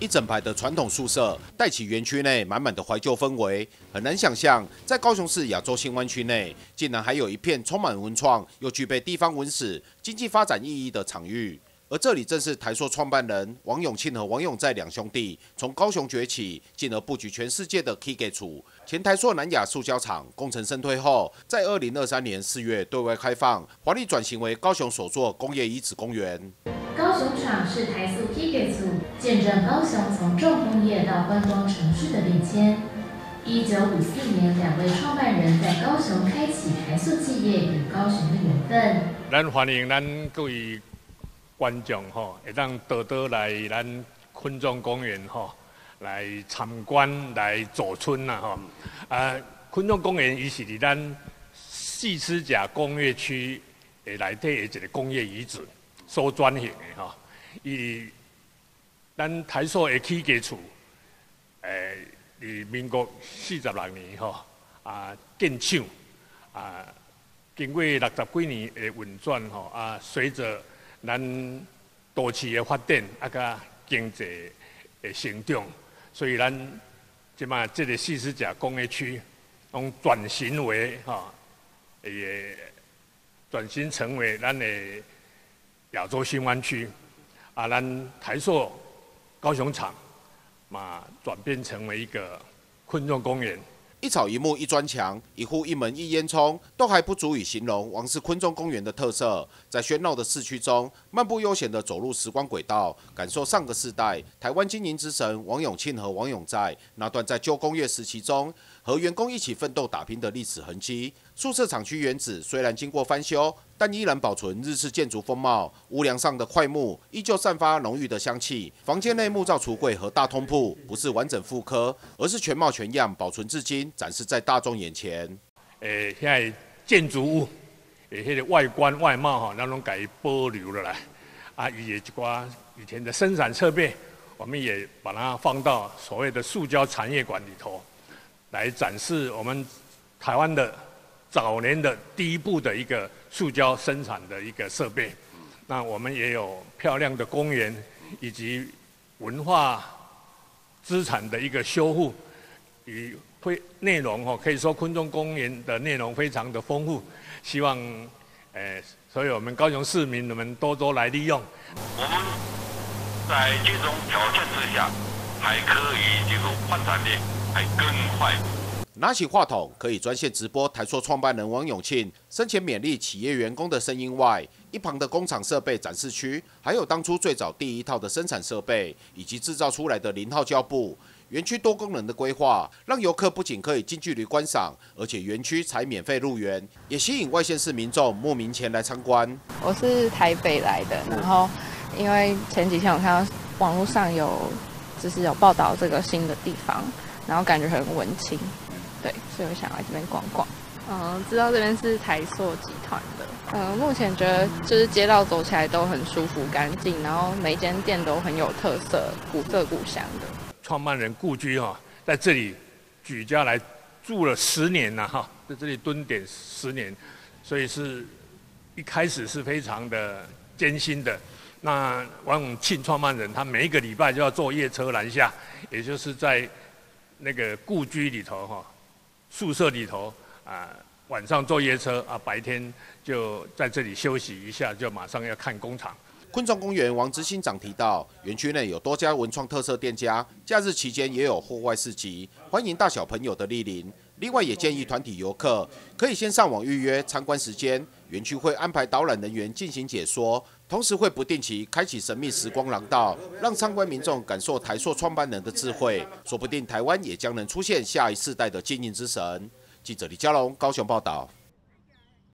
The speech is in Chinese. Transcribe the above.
一整排的传统宿舍，带起园区内满满的怀旧氛围。很难想象，在高雄市亚洲新湾区内，竟然还有一片充满文创又具备地方文史、经济发展意义的场域。而这里正是台塑创办人王永庆和王永在两兄弟从高雄崛起，进而布局全世界的 K 给处。前台塑南亚塑胶厂工程身退后，在二零二三年四月对外开放，华丽转型为高雄首座工业遗址公园。高雄厂是台塑 K 给处，见证高雄从重工业到观光城市的变迁。一九五四年，两位创办人在高雄开启台塑企业与高雄的缘分。咱欢迎咱各位。观众吼，会当多多来咱昆中公园吼，来参观、来走村呐吼。啊，昆中公园伊是伫咱细齿甲工业区诶内底诶一个工业遗址，所转型的吼。伊咱台塑诶起家厝，诶，伫民国四十六年吼啊建厂啊，经过六十几年的运转吼啊，随着咱都市的发展，啊，甲经济的成长，所以咱即马这个四十甲工业区，拢转型为哈，也转型成为咱的亚洲新湾区，啊，咱台塑高雄厂嘛，转变成为一个昆仲公园。一草一木一砖墙，一户一门一烟囱，都还不足以形容王氏昆中公园的特色。在喧闹的市区中，漫步悠闲地走入时光轨道，感受上个世代台湾经营之神王永庆和王永在那段在旧工业时期中和员工一起奋斗打拼的历史痕迹。宿舍厂区原址虽然经过翻修，但依然保存日式建筑风貌。屋梁上的块木依旧散发浓郁的香气。房间内木造橱柜和大通铺不是完整复刻，而是全貌全样保存至今，展示在大众眼前。诶，现在建筑物诶，迄个外观外貌哈，那种改保留了啦。啊，也一寡以前的生产设备，我们也把它放到所谓的塑胶产业馆里头，来展示我们台湾的。早年的第一步的一个塑胶生产的一个设备，那我们也有漂亮的公园以及文化资产的一个修复与会内容哦，可以说昆中公园的内容非常的丰富，希望诶，所以我们高雄市民你们多多来利用。我们在这种条件之下，还可以这个发展的还更快。拿起话筒可以专线直播台塑创办人王永庆生前勉励企业员工的声音外，一旁的工厂设备展示区，还有当初最早第一套的生产设备，以及制造出来的零号胶布。园区多功能的规划，让游客不仅可以近距离观赏，而且园区才免费入园，也吸引外县市民众慕名前来参观。我是台北来的，然后因为前几天我看到网络上有，就是有报道这个新的地方，然后感觉很文青。对，所以我想来这边逛逛。嗯，知道这边是台塑集团的。嗯，目前觉得就是街道走起来都很舒服、干净，然后每间店都很有特色、古色古香的。创办人故居哈，在这里举家来住了十年了哈，在这里蹲点十年，所以是一开始是非常的艰辛的。那王永庆创办人他每一个礼拜就要坐夜车南下，也就是在那个故居里头哈。宿舍里头啊，晚上坐夜车啊，白天就在这里休息一下，就马上要看工厂。昆虫公园王执新长提到，园区内有多家文创特色店家，假日期间也有户外市集，欢迎大小朋友的莅临。另外也建议团体游客可以先上网预约参观时间，园区会安排导览人员进行解说，同时会不定期开启神秘时光廊道，让参观民众感受台塑创办人的智慧，说不定台湾也将能出现下一世代的经营之神。记者李佳龙高雄报道。